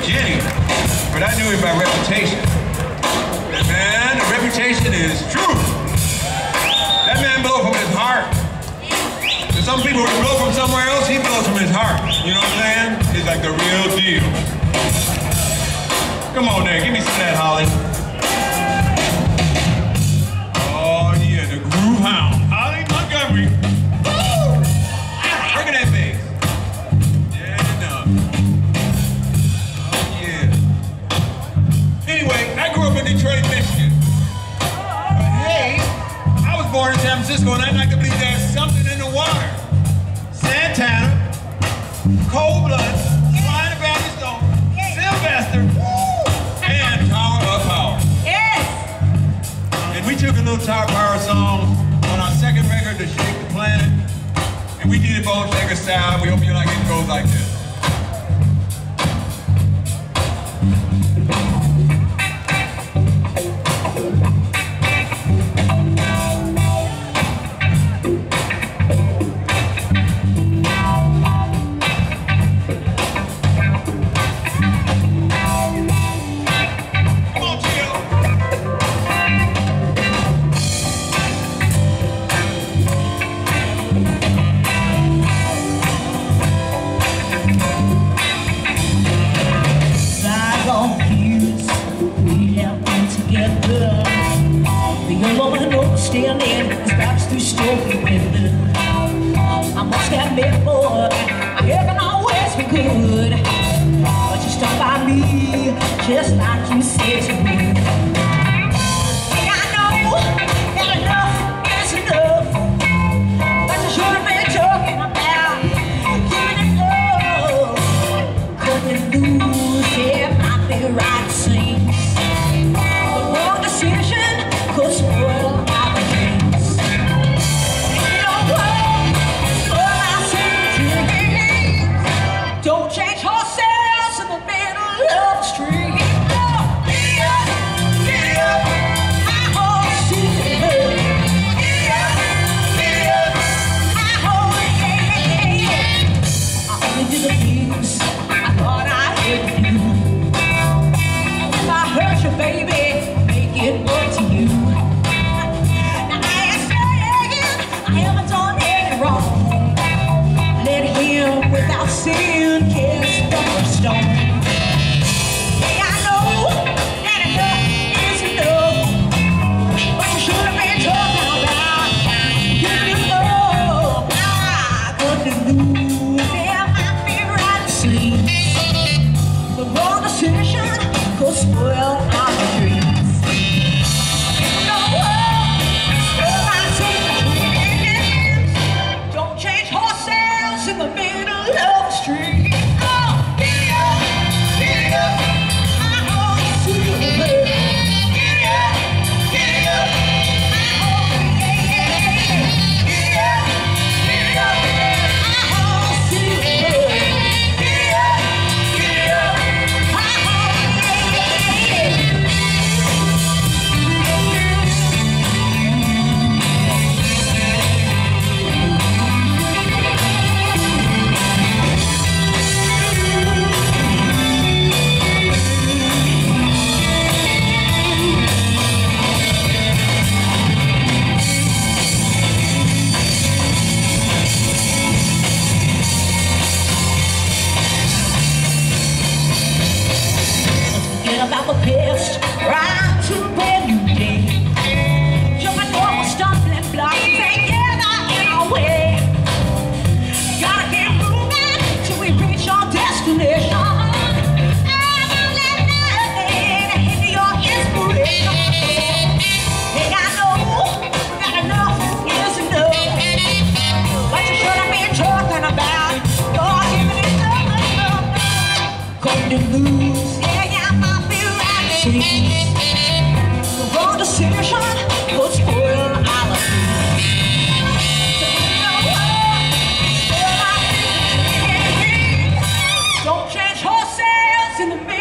beginning, but I knew him by reputation. Man, the reputation is true. That man blows from his heart. And some people blow from somewhere else, he blows from his heart. You know what I'm saying? He's like the real deal. Come on there, give me some of that, Holly. just going to act like I believe there's something in the water. Santana, Cold Blood, yeah. Flying About Sylvester, and Tower of Power. Yes! And we took a little Tower of Power song on our second record, To Shake the Planet, and we did it Boneshaker style. We hope you like it. It goes like this. see you in the